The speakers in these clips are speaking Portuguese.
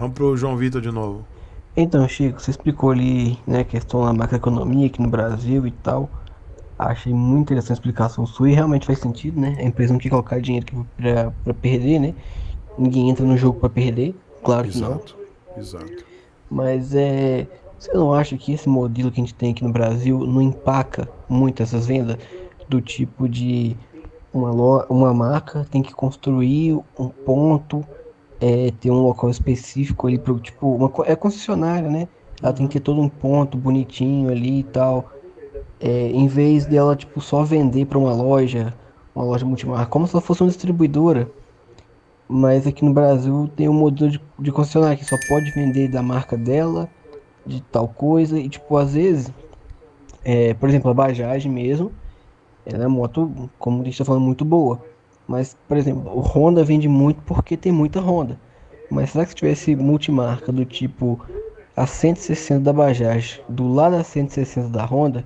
Vamos pro João Vitor de novo. Então, Chico, você explicou ali, né, a questão da macroeconomia aqui no Brasil e tal. Achei muito interessante a explicação sua e realmente faz sentido, né? A empresa não quer colocar dinheiro aqui pra, pra perder, né? Ninguém entra no jogo pra perder, claro que não. Exato, exato. Mas é. Você não acha que esse modelo que a gente tem aqui no Brasil não empaca muito essas vendas? Do tipo de uma, lo... uma marca tem que construir um ponto, é, ter um local específico ali pro tipo. Uma... É concessionária, né? Ela tem que ter todo um ponto bonitinho ali e tal. É, em vez dela, tipo, só vender para uma loja, uma loja multimarca, como se ela fosse uma distribuidora. Mas aqui no Brasil tem um modelo de, de concessionária que só pode vender da marca dela, de tal coisa. E tipo, às vezes, é, por exemplo, a Bajaj mesmo, ela é moto, como a gente tá falando, muito boa. Mas, por exemplo, o Honda vende muito porque tem muita Honda. Mas será que se tivesse multimarca do tipo a 160 da Bajaj do lado da 160 da Honda,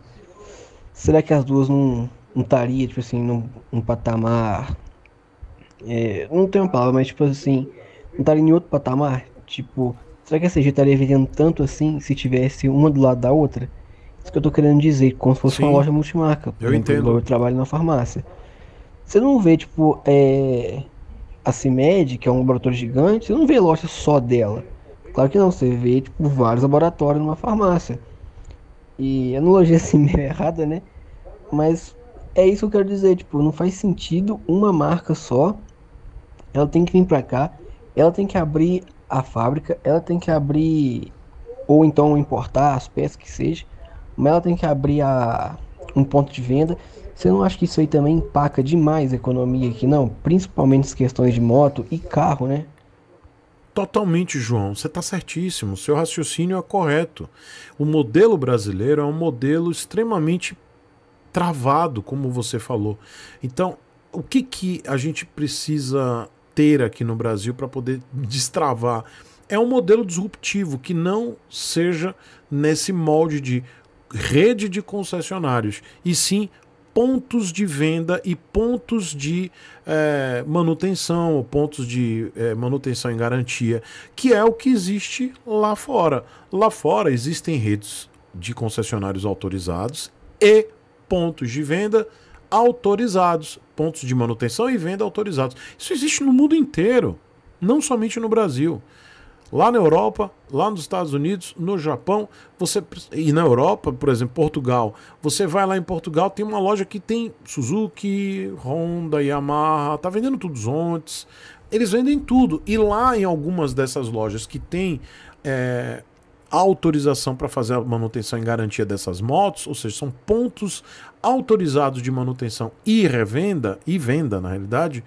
será que as duas não não estaria, tipo assim, num, num patamar é, não tenho uma palavra, mas tipo assim, não estaria em outro patamar? Tipo, será que a CG estaria vendendo tanto assim se tivesse uma do lado da outra? Isso que eu tô querendo dizer, como se fosse uma Sim. loja multimarca. Eu exemplo, entendo. Eu trabalho na farmácia. Você não vê, tipo, é, a CIMED, que é um laboratório gigante, você não vê loja só dela. Claro que não, você vê, tipo, vários laboratórios numa farmácia. E analogia assim meio errada, né? Mas é isso que eu quero dizer, tipo, não faz sentido uma marca só. Ela tem que vir pra cá, ela tem que abrir a fábrica, ela tem que abrir ou então importar as peças que seja, mas ela tem que abrir a um ponto de venda. Você não acha que isso aí também empaca demais a economia aqui, não? Principalmente as questões de moto e carro, né? Totalmente, João. Você está certíssimo. Seu raciocínio é correto. O modelo brasileiro é um modelo extremamente travado, como você falou. Então, o que, que a gente precisa ter aqui no Brasil para poder destravar? É um modelo disruptivo que não seja nesse molde de rede de concessionários, e sim pontos de venda e pontos de eh, manutenção, ou pontos de eh, manutenção em garantia, que é o que existe lá fora. Lá fora existem redes de concessionários autorizados e pontos de venda autorizados, pontos de manutenção e venda autorizados. Isso existe no mundo inteiro, não somente no Brasil. Lá na Europa, lá nos Estados Unidos, no Japão, você e na Europa, por exemplo, Portugal, você vai lá em Portugal, tem uma loja que tem Suzuki, Honda, Yamaha, tá vendendo tudo Zontes. Eles vendem tudo. E lá em algumas dessas lojas que tem é, autorização para fazer a manutenção em garantia dessas motos, ou seja, são pontos autorizados de manutenção e revenda, e venda na realidade,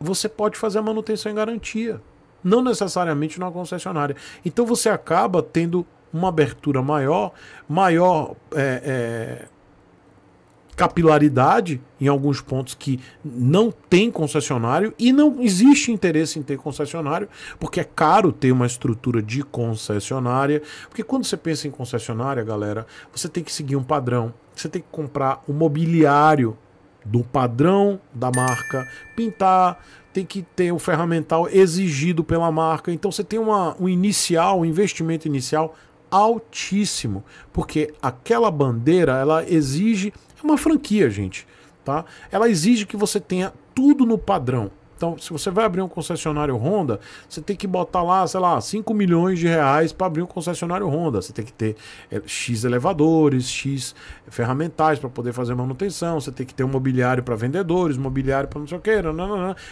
você pode fazer a manutenção em garantia. Não necessariamente numa concessionária. Então você acaba tendo uma abertura maior, maior é, é, capilaridade em alguns pontos que não tem concessionário e não existe interesse em ter concessionário, porque é caro ter uma estrutura de concessionária. Porque quando você pensa em concessionária, galera, você tem que seguir um padrão. Você tem que comprar o mobiliário do padrão da marca, pintar, tem que ter o ferramental exigido pela marca. Então você tem uma, um inicial, um investimento inicial altíssimo, porque aquela bandeira ela exige é uma franquia, gente, tá? Ela exige que você tenha tudo no padrão. Então, se você vai abrir um concessionário Honda, você tem que botar lá, sei lá, 5 milhões de reais para abrir um concessionário Honda. Você tem que ter é, X elevadores, X ferramentais para poder fazer manutenção, você tem que ter um mobiliário para vendedores, mobiliário para não sei o que,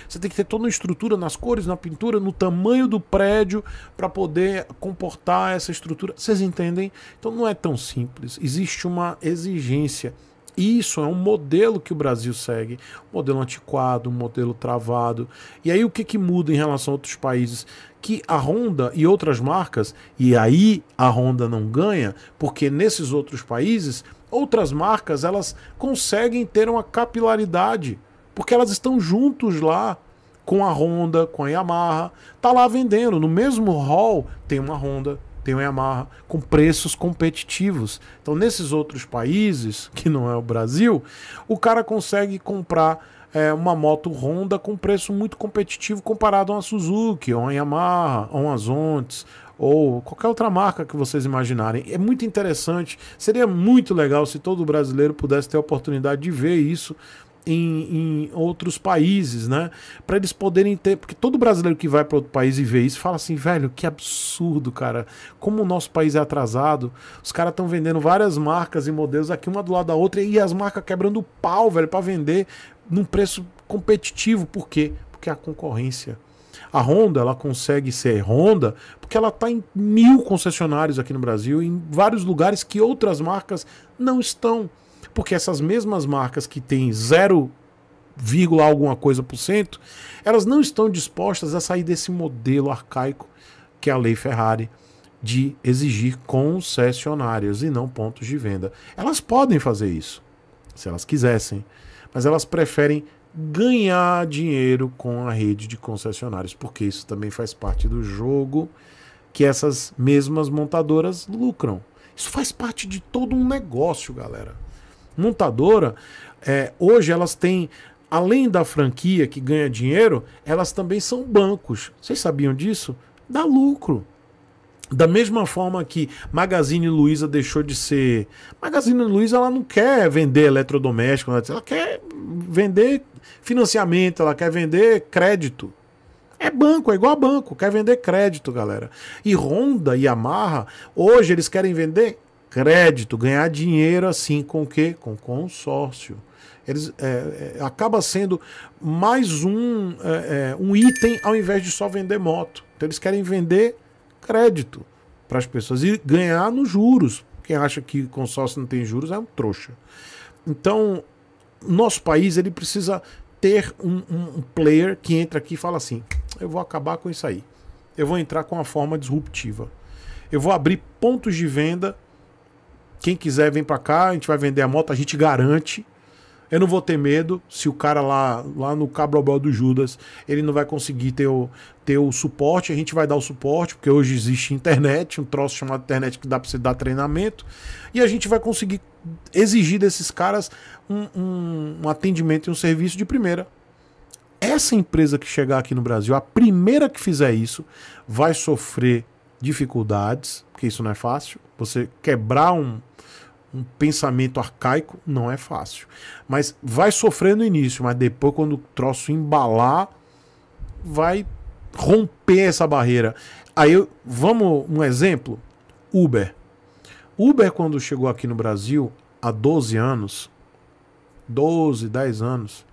você tem que ter toda uma estrutura nas cores, na pintura, no tamanho do prédio para poder comportar essa estrutura. Vocês entendem? Então não é tão simples. Existe uma exigência. Isso é um modelo que o Brasil segue, um modelo antiquado, um modelo travado. E aí o que, que muda em relação a outros países? Que a Honda e outras marcas, e aí a Honda não ganha, porque nesses outros países, outras marcas elas conseguem ter uma capilaridade, porque elas estão juntos lá com a Honda, com a Yamaha, tá lá vendendo. No mesmo hall tem uma Honda, tem uma Yamaha com preços competitivos. Então, nesses outros países, que não é o Brasil, o cara consegue comprar é, uma moto Honda com preço muito competitivo comparado a uma Suzuki, ou uma Yamaha, ou uma Zontes, ou qualquer outra marca que vocês imaginarem. É muito interessante, seria muito legal se todo brasileiro pudesse ter a oportunidade de ver isso em, em outros países, né? Para eles poderem ter. Porque todo brasileiro que vai para outro país e vê isso fala assim, velho, que absurdo, cara. Como o nosso país é atrasado. Os caras estão vendendo várias marcas e modelos aqui, uma do lado da outra, e as marcas quebrando o pau, velho, para vender num preço competitivo. Por quê? Porque a concorrência. A Honda, ela consegue ser Honda porque ela está em mil concessionários aqui no Brasil, em vários lugares que outras marcas não estão. Porque essas mesmas marcas que têm 0, alguma coisa por cento, elas não estão dispostas a sair desse modelo arcaico que é a lei Ferrari de exigir concessionários e não pontos de venda. Elas podem fazer isso, se elas quisessem, mas elas preferem ganhar dinheiro com a rede de concessionários, porque isso também faz parte do jogo que essas mesmas montadoras lucram. Isso faz parte de todo um negócio, galera montadora, é, hoje elas têm, além da franquia que ganha dinheiro, elas também são bancos. Vocês sabiam disso? Dá lucro. Da mesma forma que Magazine Luiza deixou de ser. Magazine Luiza ela não quer vender eletrodoméstico, ela quer vender financiamento, ela quer vender crédito. É banco, é igual a banco, quer vender crédito, galera. E Honda e Yamaha, hoje eles querem vender crédito, ganhar dinheiro assim com o quê? Com consórcio. Eles, é, é, acaba sendo mais um, é, é, um item ao invés de só vender moto. Então eles querem vender crédito para as pessoas e ganhar nos juros. Quem acha que consórcio não tem juros é um trouxa. Então, nosso país ele precisa ter um, um player que entra aqui e fala assim: eu vou acabar com isso aí. Eu vou entrar com uma forma disruptiva. Eu vou abrir pontos de venda quem quiser vem para cá, a gente vai vender a moto, a gente garante. Eu não vou ter medo se o cara lá, lá no Cabrobel do Judas, ele não vai conseguir ter o, ter o suporte, a gente vai dar o suporte, porque hoje existe internet, um troço chamado internet que dá para você dar treinamento, e a gente vai conseguir exigir desses caras um, um, um atendimento e um serviço de primeira. Essa empresa que chegar aqui no Brasil, a primeira que fizer isso, vai sofrer dificuldades, porque isso não é fácil. Você quebrar um, um pensamento arcaico não é fácil. Mas vai sofrer no início, mas depois, quando o troço embalar, vai romper essa barreira. Aí, vamos um exemplo: Uber. Uber, quando chegou aqui no Brasil, há 12 anos, 12, 10 anos,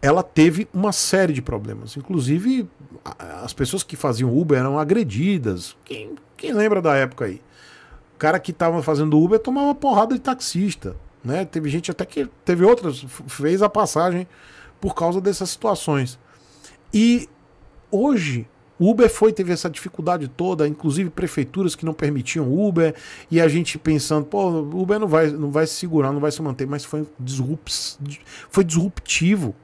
ela teve uma série de problemas. Inclusive, as pessoas que faziam Uber eram agredidas. Quem, quem lembra da época aí? O cara que estava fazendo Uber tomava porrada de taxista. Né? Teve gente até que teve outras, fez a passagem por causa dessas situações. E hoje Uber foi, teve essa dificuldade toda, inclusive prefeituras que não permitiam Uber, e a gente pensando, pô, Uber não vai, não vai se segurar, não vai se manter, mas foi, disrupt, foi disruptivo.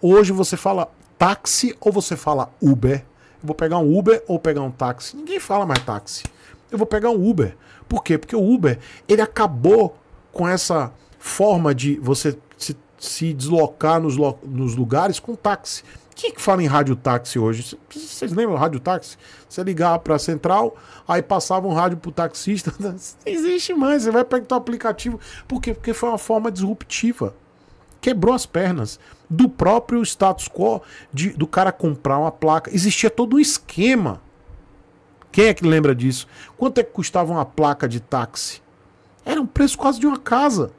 Hoje você fala táxi ou você fala Uber? Eu vou pegar um Uber ou pegar um táxi? Ninguém fala mais táxi. Eu vou pegar um Uber. Por quê? Porque o Uber, ele acabou com essa forma de você se, se deslocar nos, nos lugares com táxi. Quem é que fala em rádio táxi hoje? Vocês lembram rádio táxi? Você ligava para a central, aí passava um rádio para o taxista. Não existe mais. Você vai pegar o aplicativo. Por quê? Porque foi uma forma disruptiva. Quebrou as pernas do próprio status quo de, do cara comprar uma placa. Existia todo um esquema quem é que lembra disso? Quanto é que custava uma placa de táxi? Era um preço quase de uma casa.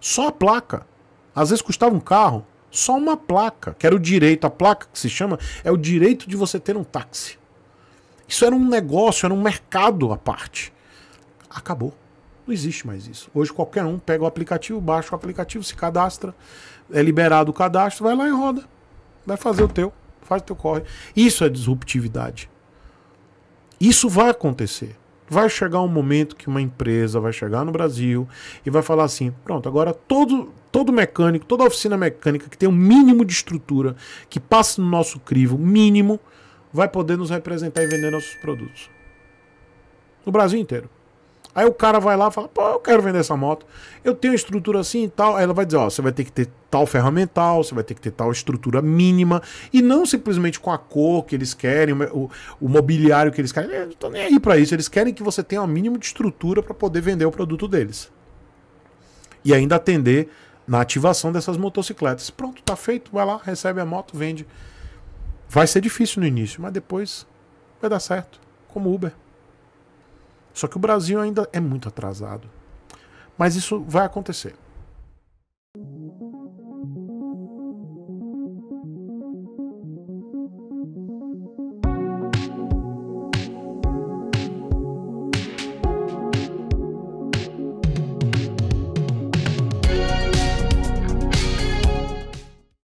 Só a placa. Às vezes custava um carro, só uma placa, que era o direito, a placa que se chama, é o direito de você ter um táxi. Isso era um negócio, era um mercado à parte. Acabou. Não existe mais isso. Hoje qualquer um pega o aplicativo, baixa o aplicativo, se cadastra, é liberado o cadastro, vai lá e roda. Vai fazer o teu, faz o teu corre. Isso é disruptividade. Isso vai acontecer. Vai chegar um momento que uma empresa vai chegar no Brasil e vai falar assim: pronto, agora todo, todo mecânico, toda oficina mecânica que tem um mínimo de estrutura, que passe no nosso crivo mínimo, vai poder nos representar e vender nossos produtos. No Brasil inteiro. Aí o cara vai lá e fala, pô, eu quero vender essa moto. Eu tenho estrutura assim e tal. Aí ela vai dizer, ó, você vai ter que ter tal ferramental, você vai ter que ter tal estrutura mínima. E não simplesmente com a cor que eles querem, o, o mobiliário que eles querem. Eu não tô nem aí pra isso. Eles querem que você tenha o um mínimo de estrutura para poder vender o produto deles. E ainda atender na ativação dessas motocicletas. Pronto, tá feito, vai lá, recebe a moto, vende. Vai ser difícil no início, mas depois vai dar certo, como Uber. Só que o Brasil ainda é muito atrasado. Mas isso vai acontecer.